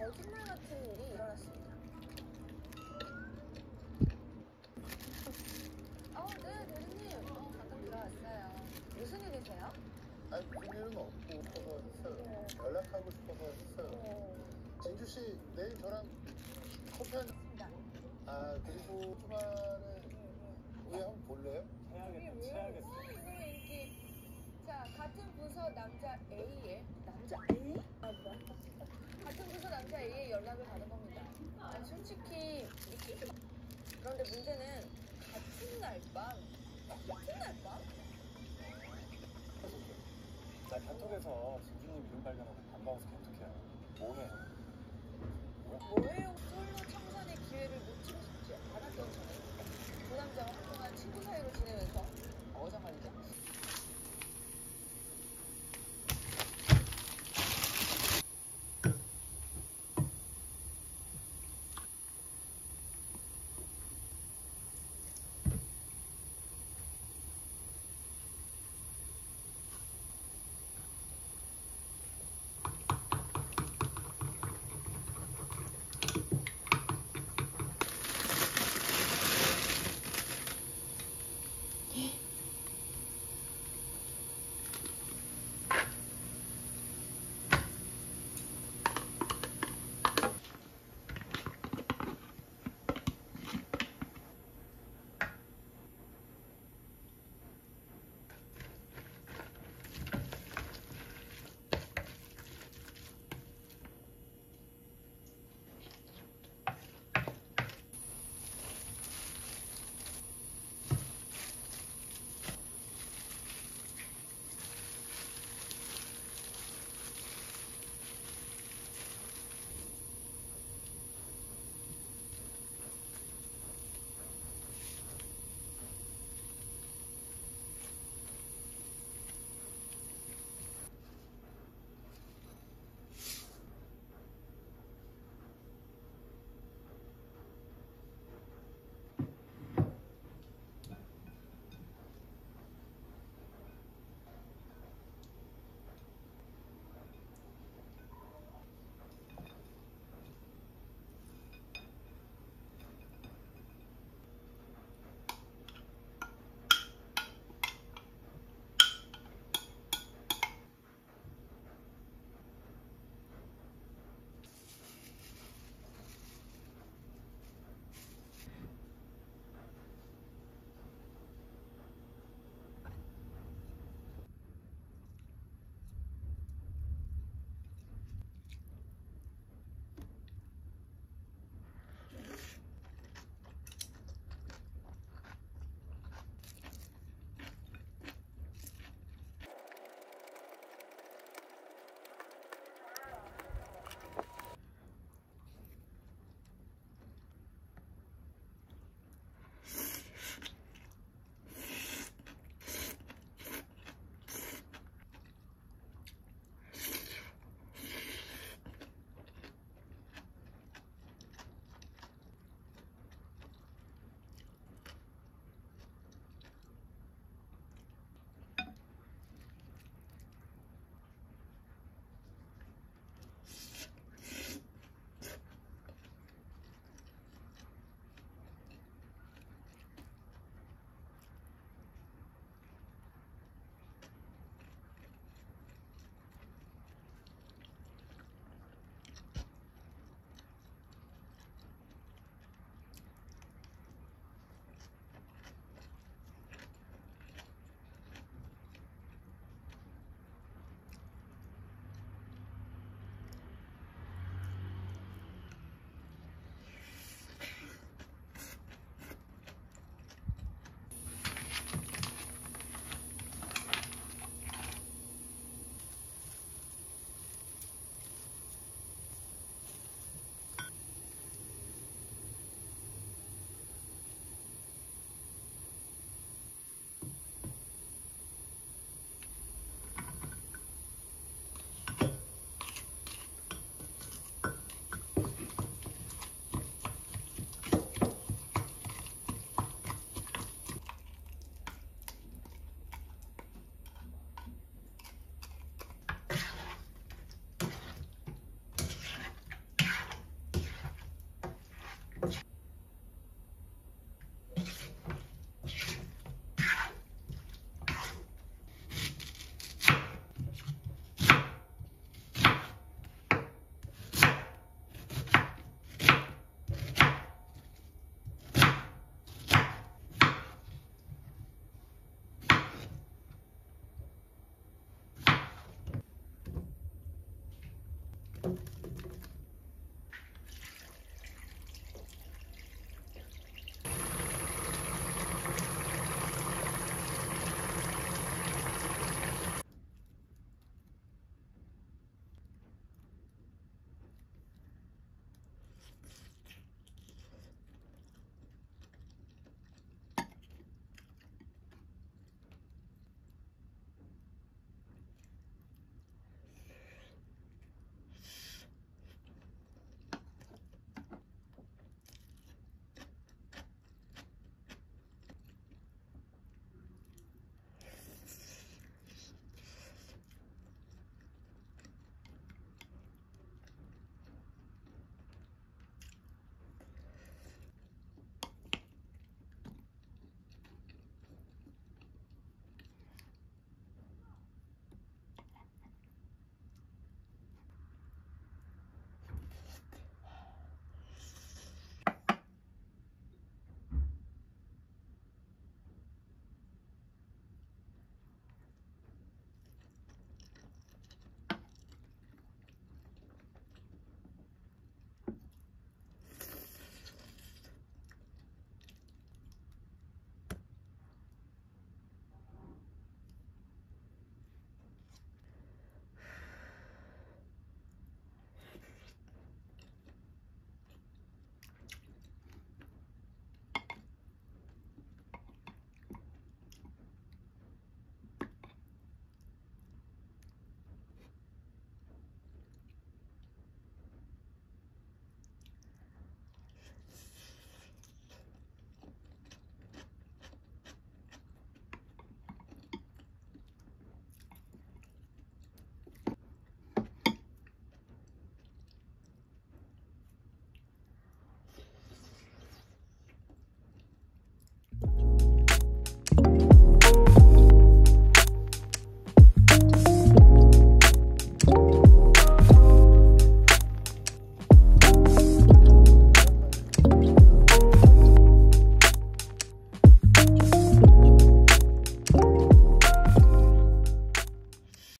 거짓말 같은 일이 일어났습니다. 어, 네, 대리님. 어, 방금 들어왔어요. 무슨 일이세요? 아니 무슨 일은 없고 싶어서 했어요. 연락하고 싶어서 했어요. 진주 씨 내일 저랑 커피 한. 맞습니다. 아 그리고 주말에 우리 한번 볼래요? 체하겠다? 체하겠다. 이거 인기. 자, 같은 부서 남자 A의 남자 A? 아, 뭐야? 같은 부서 남자 A의 연락을 받은 겁니다. 아니, 솔직히 이게- 그런데 문제는 같은 날 밤, 같은 날 밤? 나 단톡에서 진주님 이름 발견하고 반가워서 개톡해요. 뭐해? 뭐예요?